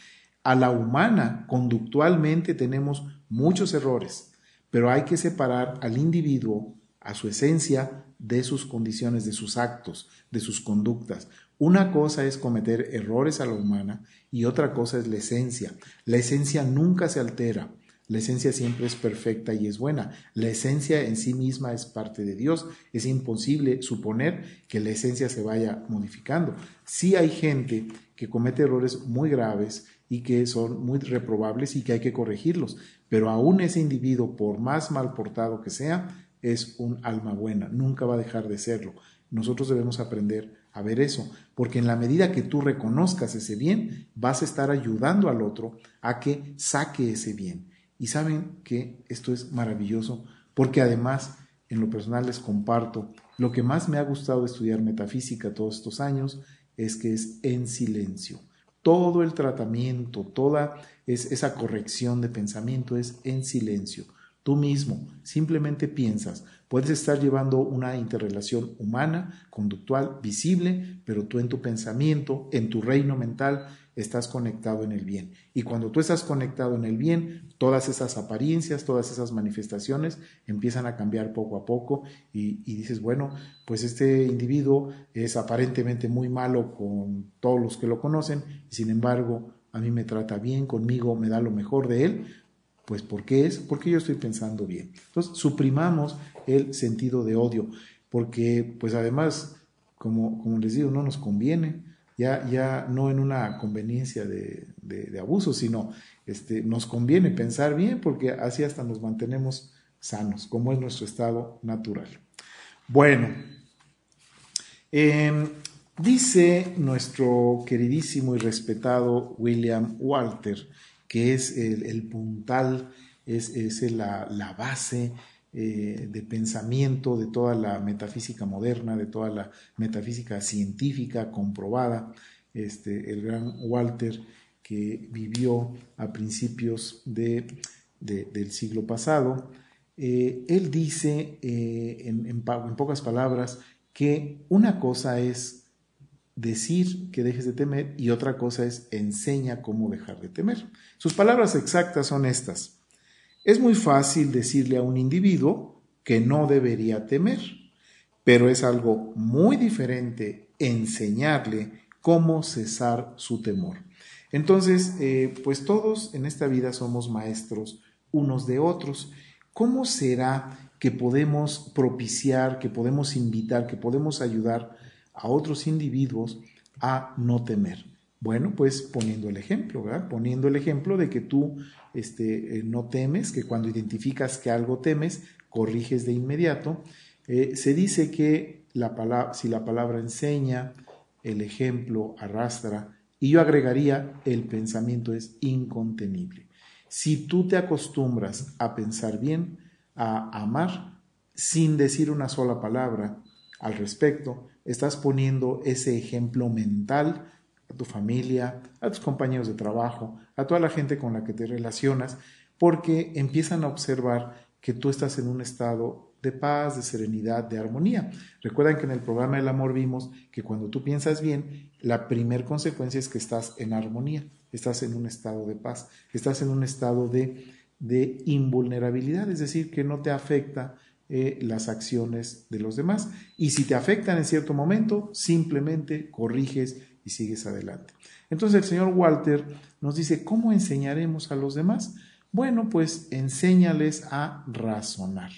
A la humana, conductualmente, tenemos muchos errores, pero hay que separar al individuo, a su esencia, de sus condiciones, de sus actos, de sus conductas. Una cosa es cometer errores a la humana y otra cosa es la esencia. La esencia nunca se altera. La esencia siempre es perfecta y es buena. La esencia en sí misma es parte de Dios. Es imposible suponer que la esencia se vaya modificando. Sí hay gente que comete errores muy graves y que son muy reprobables y que hay que corregirlos. Pero aún ese individuo, por más mal portado que sea, es un alma buena, nunca va a dejar de serlo. Nosotros debemos aprender a ver eso, porque en la medida que tú reconozcas ese bien, vas a estar ayudando al otro a que saque ese bien. Y saben que esto es maravilloso, porque además, en lo personal les comparto, lo que más me ha gustado estudiar metafísica todos estos años es que es en silencio. Todo el tratamiento, toda esa corrección de pensamiento es en silencio. Tú mismo simplemente piensas, puedes estar llevando una interrelación humana, conductual, visible, pero tú en tu pensamiento, en tu reino mental, estás conectado en el bien. Y cuando tú estás conectado en el bien, todas esas apariencias, todas esas manifestaciones empiezan a cambiar poco a poco y, y dices, bueno, pues este individuo es aparentemente muy malo con todos los que lo conocen, sin embargo, a mí me trata bien, conmigo me da lo mejor de él, pues ¿por qué es? Porque yo estoy pensando bien. Entonces, suprimamos el sentido de odio, porque pues además, como, como les digo, no nos conviene, ya, ya no en una conveniencia de, de, abuso, sino este, nos conviene pensar bien, porque así hasta nos mantenemos sanos, como es nuestro estado natural. Bueno, em, dice nuestro queridísimo y respetado William Walter, que es el, puntal, es, la, base eh, de pensamiento de toda la metafísica moderna, de toda la metafísica científica comprobada, este, el gran Walter que vivió a principios de, del siglo pasado, eh, él dice eh, en pocas palabras que una cosa es decir que dejes de temer y otra cosa es enseña cómo dejar de temer. Sus palabras exactas son estas. Es muy fácil decirle a un individuo que no debería temer, pero es algo muy diferente enseñarle cómo cesar su temor. Entonces, eh, pues todos en esta vida somos maestros unos de otros. ¿Cómo será que podemos propiciar, que podemos invitar, que podemos ayudar a otros individuos a no temer. Bueno, pues poniendo el ejemplo. Poniendo el ejemplo de que tú este, eh, no temes, que cuando identificas que algo temes, corriges de inmediato. Eh, se dice que la palabra, si la palabra enseña, el ejemplo arrastra, y yo agregaría, el pensamiento es incontenible. Si tú te acostumbras a pensar bien, a amar, sin decir una sola palabra al respecto, estás poniendo ese ejemplo mental a tu familia, a tus compañeros de trabajo, a toda la gente con la que te relacionas, porque empiezan a observar que tú estás en un estado de paz, de serenidad, de armonía. Recuerden que en el programa del amor vimos que cuando tú piensas bien, la primer consecuencia es que estás en armonía, estás en un estado de paz, estás en un estado de, de invulnerabilidad, es decir, que no te afecta eh, las acciones de los demás. Y si te afectan en cierto momento, simplemente corriges y sigues adelante. Entonces el señor Walter nos dice, ¿cómo enseñaremos a los demás? Bueno, pues enséñales a razonar.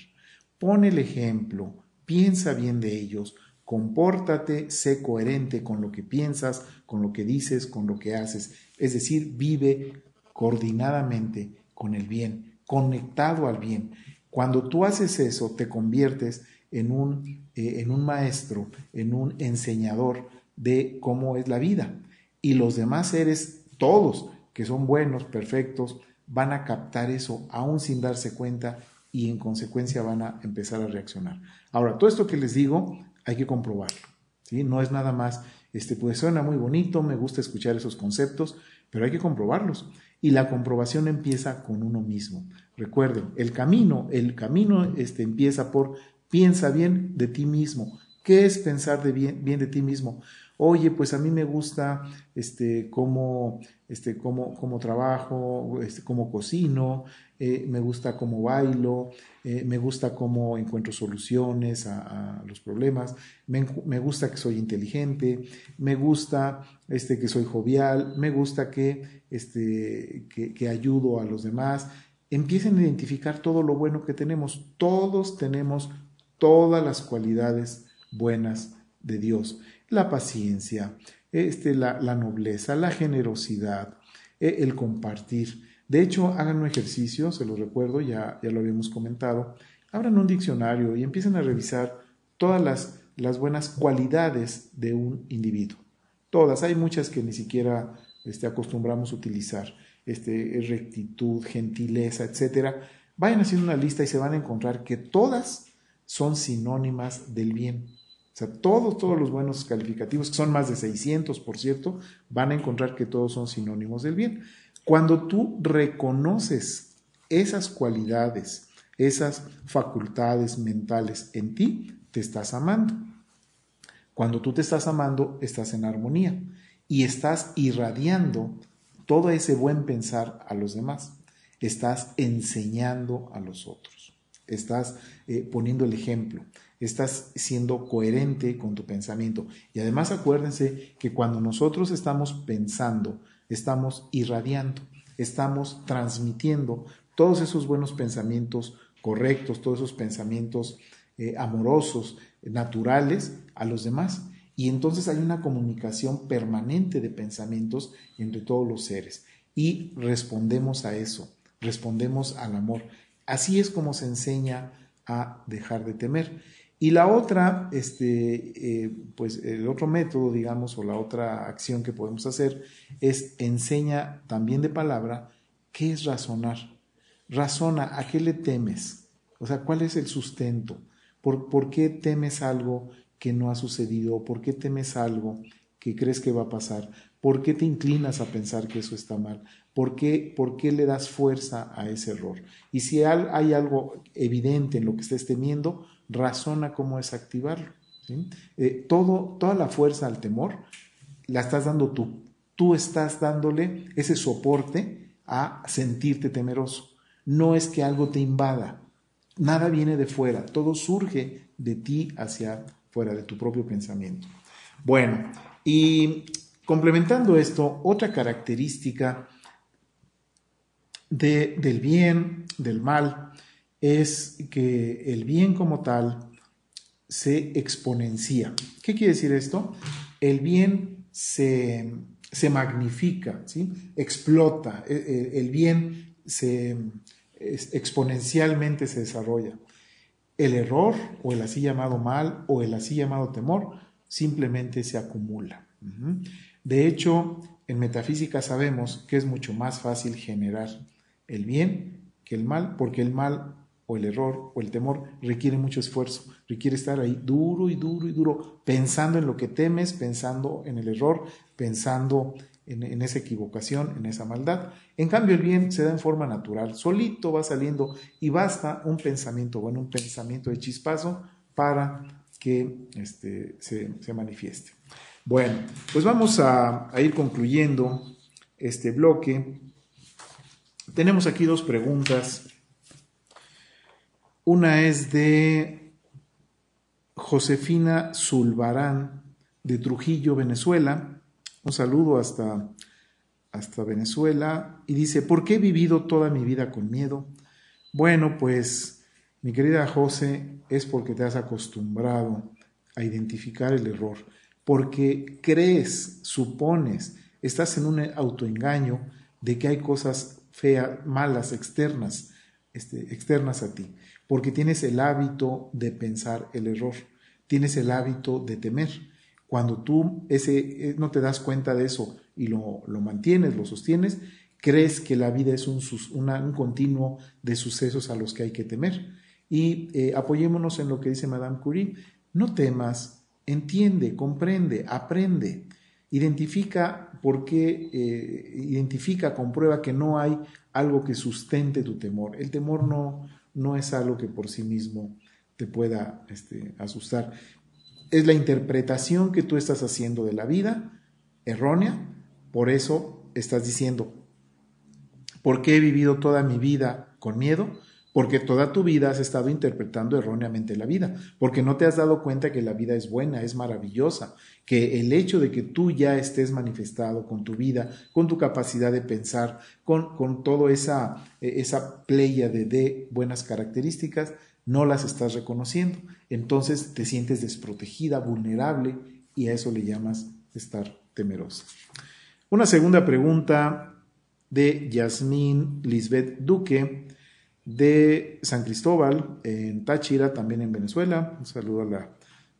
Pon el ejemplo, piensa bien de ellos, compórtate, sé coherente con lo que piensas, con lo que dices, con lo que haces. Es decir, vive coordinadamente con el bien, conectado al bien. Cuando tú haces eso, te conviertes en un, eh, en un maestro, en un enseñador de cómo es la vida. Y los demás seres, todos que son buenos, perfectos, van a captar eso aún sin darse cuenta y en consecuencia van a empezar a reaccionar. Ahora, todo esto que les digo hay que comprobarlo. ¿sí? No es nada más, este, pues suena muy bonito, me gusta escuchar esos conceptos, pero hay que comprobarlos. Y la comprobación empieza con uno mismo. Recuerden, el camino, el camino este, empieza por piensa bien de ti mismo. ¿Qué es pensar de bien, bien de ti mismo? Oye, pues a mí me gusta este, cómo, este, cómo, cómo trabajo, este, cómo cocino, eh, me gusta cómo bailo, eh, me gusta cómo encuentro soluciones a, los problemas, me, gusta que soy inteligente, me gusta este, que soy jovial, me gusta que, este, que, que ayudo a los demás, empiecen a identificar todo lo bueno que tenemos. Todos tenemos todas las cualidades buenas de Dios. La paciencia, este, la, nobleza, la generosidad, e, el compartir. De hecho, hagan un ejercicio, se lo recuerdo, ya, ya lo habíamos comentado. Abran un diccionario y empiecen a revisar todas las, las buenas cualidades de un individuo. Todas, hay muchas que ni siquiera este, acostumbramos a utilizar este, rectitud, gentileza, etcétera, vayan haciendo una lista y se van a encontrar que todas son sinónimas del bien. O sea, todos, todos los buenos calificativos, que son más de 600, por cierto, van a encontrar que todos son sinónimos del bien. Cuando tú reconoces esas cualidades, esas facultades mentales en ti, te estás amando. Cuando tú te estás amando, estás en armonía. y estás irradiando todo ese buen pensar a los demás. Estás enseñando a los otros. Estás eh, poniendo el ejemplo. Estás siendo coherente con tu pensamiento. Y además acuérdense que cuando nosotros estamos pensando, estamos irradiando, estamos transmitiendo todos esos buenos pensamientos correctos, todos esos pensamientos eh, amorosos, naturales a los demás. Y entonces hay una comunicación permanente de pensamientos entre todos los seres. Y respondemos a eso, respondemos al amor. Así es como se enseña a dejar de temer. Y la otra, este, eh, pues el otro método, digamos, o la otra acción que podemos hacer es enseña también de palabra qué es razonar. Razona, ¿a qué le temes? O sea, ¿cuál es el sustento? ¿Por, ¿Por, qué temes algo que no ha sucedido? ¿Por qué temes algo que crees que va a pasar? ¿Por qué te inclinas a pensar que eso está mal? ¿Por qué, por qué le das fuerza a ese error? Y si hay algo evidente en lo que estés temiendo, razona cómo desactivarlo. Eh, todo, toda la fuerza al temor la estás dando tú. Tú estás dándole ese soporte a sentirte temeroso. No es que algo te invada. Nada viene de fuera. Todo surge de ti hacia fuera, de tu propio pensamiento. Bueno, y complementando esto, otra característica de, del bien, del mal, es que el bien como tal se exponencia. ¿Qué quiere decir esto? El bien se, magnifica, ¿sí? explota, e, e, el, bien se, exponencialmente se desarrolla. El error o el así llamado mal o el así llamado temor simplemente se acumula. De hecho, en metafísica sabemos que es mucho más fácil generar el bien que el mal, porque el mal o el error o el temor requiere mucho esfuerzo, requiere estar ahí duro y duro y duro, pensando en lo que temes, pensando en el error, pensando en, esa equivocación, en esa maldad. En cambio, el bien se da en forma natural, solito va saliendo y basta un pensamiento, bueno, un pensamiento de chispazo para que este, se, manifieste. Bueno, pues vamos a ir concluyendo este bloque. Tenemos aquí dos preguntas una es de Josefina Zulbarán de Trujillo, Venezuela. Un saludo hasta, hasta Venezuela. Y dice, ¿por qué he vivido toda mi vida con miedo? Bueno, pues mi querida José, es porque te has acostumbrado a identificar el error, porque crees, supones, estás en un autoengaño de que hay cosas feas, malas, externas, este, externas a ti porque tienes el hábito de pensar el error, tienes el hábito de temer. Cuando tú ese, eh, no te das cuenta de eso y lo, lo mantienes, lo sostienes, crees que la vida es un, un, continuo de sucesos a los que hay que temer. Y eh, apoyémonos en lo que dice Madame Curie, no temas, entiende, comprende, aprende, identifica por qué, eh, identifica, comprueba que no hay algo que sustente tu temor. El temor no, no es algo que por sí mismo te pueda este, asustar. Es la interpretación que tú estás haciendo de la vida errónea, por eso estás diciendo, ¿por qué he vivido toda mi vida con miedo? Porque toda tu vida has estado interpretando erróneamente la vida, porque no te has dado cuenta que la vida es buena, es maravillosa, que el hecho de que tú ya estés manifestado con tu vida, con tu capacidad de pensar, con, con toda esa, e, esa playa de, de buenas características, no las estás reconociendo. Entonces te sientes desprotegida, vulnerable, y a eso le llamas estar temerosa. Una segunda pregunta de Yasmín Lisbeth Duque de San Cristóbal, en Táchira, también en Venezuela. Un saludo a la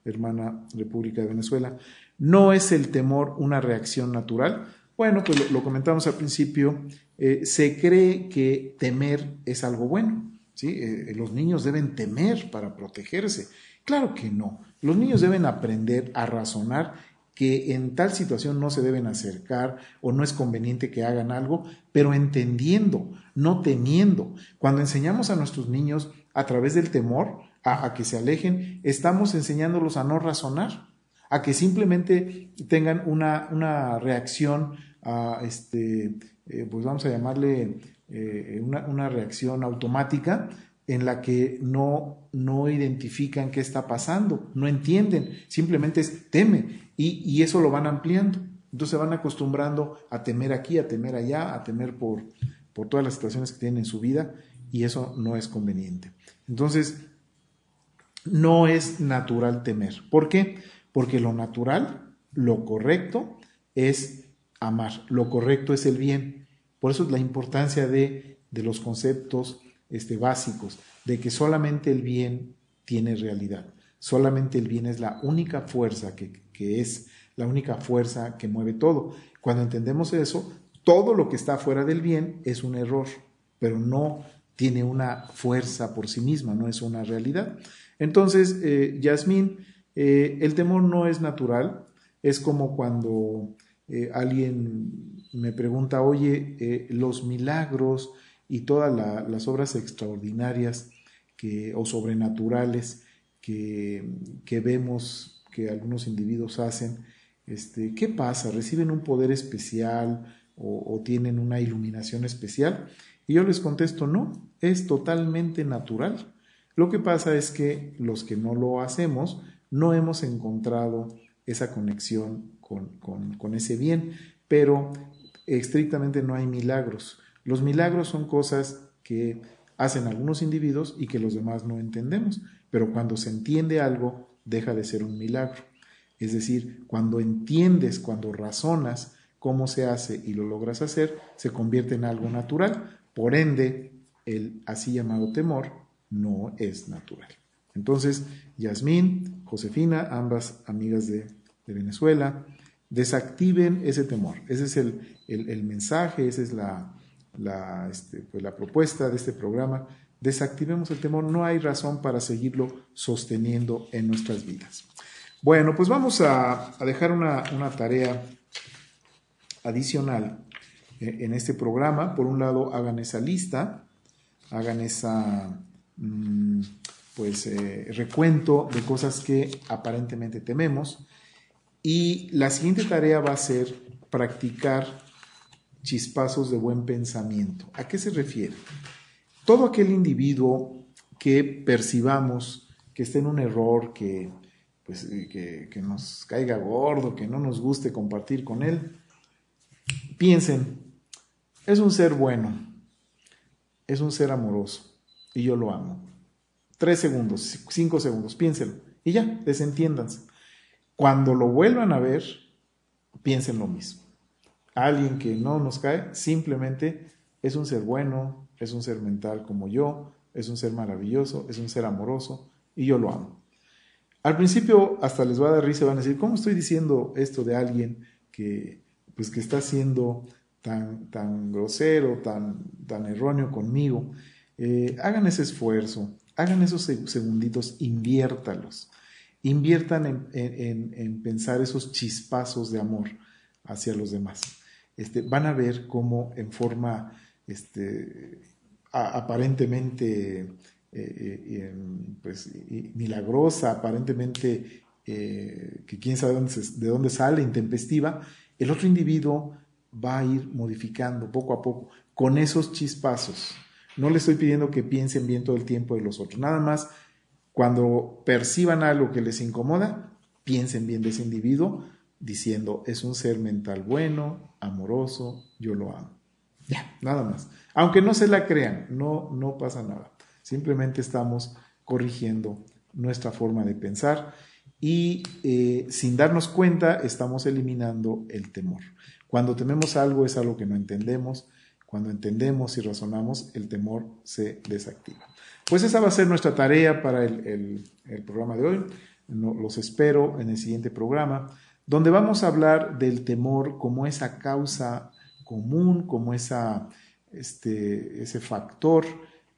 hermana República de Venezuela. ¿No es el temor una reacción natural? Bueno, pues lo, comentamos al principio, eh, se cree que temer es algo bueno. ¿sí? Eh, los niños deben temer para protegerse. Claro que no. Los niños deben aprender a razonar que en tal situación no se deben acercar o no es conveniente que hagan algo, pero entendiendo, no temiendo. Cuando enseñamos a nuestros niños a través del temor a, que se alejen, estamos enseñándolos a no razonar, a que simplemente tengan una, una reacción, a este, eh, pues vamos a llamarle eh, una, una, reacción automática en la que no, no identifican qué está pasando, no entienden, simplemente es teme y, y eso lo van ampliando. Entonces se van acostumbrando a temer aquí, a temer allá, a temer por, por todas las situaciones que tienen en su vida y eso no es conveniente. Entonces, no es natural temer. ¿Por qué? Porque lo natural, lo correcto es amar, lo correcto es el bien. Por eso es la importancia de, de los conceptos este, básicos, de que solamente el bien tiene realidad, solamente el bien es la única fuerza que, que es la única fuerza que mueve todo. Cuando entendemos eso, todo lo que está fuera del bien es un error, pero no tiene una fuerza por sí misma, no es una realidad. Entonces, eh, Yasmín, eh, el temor no es natural, es como cuando eh, alguien me pregunta, oye, eh, los milagros y todas las obras extraordinarias que, o sobrenaturales que, vemos que algunos individuos hacen, este, ¿qué pasa? ¿Reciben un poder especial o, tienen una iluminación especial? Y yo les contesto, no, es totalmente natural. Lo que pasa es que los que no lo hacemos no hemos encontrado esa conexión con, con, ese bien, pero estrictamente no hay milagros. Los milagros son cosas que hacen algunos individuos y que los demás no entendemos, pero cuando se entiende algo, deja de ser un milagro. Es decir, cuando entiendes, cuando razonas cómo se hace y lo logras hacer, se convierte en algo natural. Por ende, el así llamado temor no es natural. Entonces, Yasmín, Josefina, ambas amigas de, Venezuela, desactiven ese temor. Ese es el, mensaje, esa es la, la, este, pues la propuesta de este programa. Desactivemos el temor, no hay razón para seguirlo sosteniendo en nuestras vidas. Bueno, pues vamos a, dejar una, tarea adicional eh, en este programa. Por un lado, hagan esa lista, hagan esa mm, pues eh, recuento de cosas que aparentemente tememos. Y la siguiente tarea va a ser practicar chispazos de buen pensamiento. ¿A qué se refiere? Todo aquel individuo que percibamos que esté en un error, que pues, que, que nos caiga gordo, que no nos guste compartir con él, piensen, es un ser bueno, es un ser amoroso y yo lo amo. Tres segundos, cinco segundos, piénsenlo y ya, desentiéndanse. Cuando lo vuelvan a ver, piensen lo mismo. Alguien que no nos cae, simplemente es un ser bueno, es un ser mental como yo, es un ser maravilloso, es un ser amoroso y yo lo amo. Al principio hasta les va a dar risa, van a decir, ¿cómo estoy diciendo esto de alguien que, pues, que está siendo tan, tan grosero, tan, tan erróneo conmigo? Eh, hagan ese esfuerzo, hagan esos segunditos, inviértalos. Inviertan en, pensar esos chispazos de amor hacia los demás. Este, van a ver cómo en forma este, aparentemente eh, eh, pues, milagrosa, aparentemente que quién sabe de dónde sale, intempestiva, el otro individuo va a ir modificando poco a poco con esos chispazos. No le estoy pidiendo que piensen bien todo el tiempo de los otros, nada más cuando perciban algo que les incomoda, piensen bien de ese individuo diciendo, es un ser mental bueno, amoroso, yo lo amo. Ya, nada más. Aunque no se la crean, no, no pasa nada. Simplemente estamos corrigiendo nuestra forma de pensar y eh, sin darnos cuenta estamos eliminando el temor. Cuando tememos algo es algo que no entendemos. Cuando entendemos y razonamos, el temor se desactiva. Pues esa va a ser nuestra tarea para el, programa de hoy. los espero en el siguiente programa, donde vamos a hablar del temor como esa causa común, como esa, este, ese factor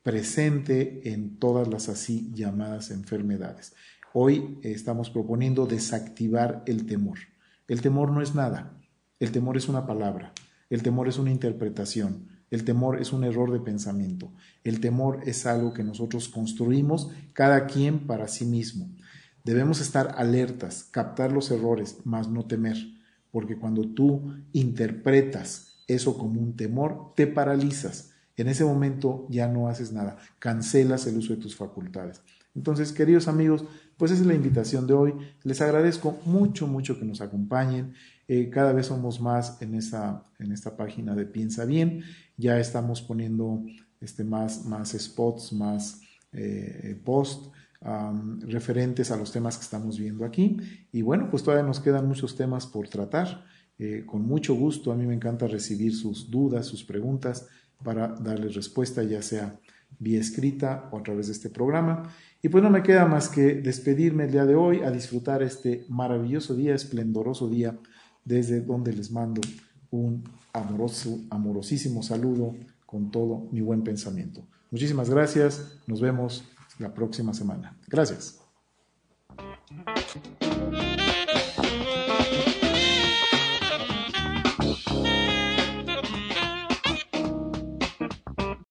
presente en todas las así llamadas enfermedades. Hoy estamos proponiendo desactivar el temor. El temor no es nada, el temor es una palabra, el temor es una interpretación, el temor es un error de pensamiento, el temor es algo que nosotros construimos cada quien para sí mismo. Debemos estar alertas, captar los errores, mas no temer, porque cuando tú interpretas eso como un temor, te paralizas. En ese momento ya no haces nada, cancelas el uso de tus facultades. Entonces, queridos amigos, pues esa es la invitación de hoy. Les agradezco mucho, mucho que nos acompañen. Eh, cada vez somos más en esta, en esta página de Piensa Bien. Ya estamos poniendo este, más, más spots, más eh, posts referentes a los temas que estamos viendo aquí. Y bueno, pues todavía nos quedan muchos temas por tratar. Eh, con mucho gusto, a mí me encanta recibir sus dudas, sus preguntas para darles respuesta, ya sea vía escrita o a través de este programa. Y pues no me queda más que despedirme el día de hoy, a disfrutar este maravilloso día, esplendoroso día, desde donde les mando un amoroso, amorosísimo saludo con todo mi buen pensamiento. Muchísimas gracias, nos vemos la próxima semana. Gracias.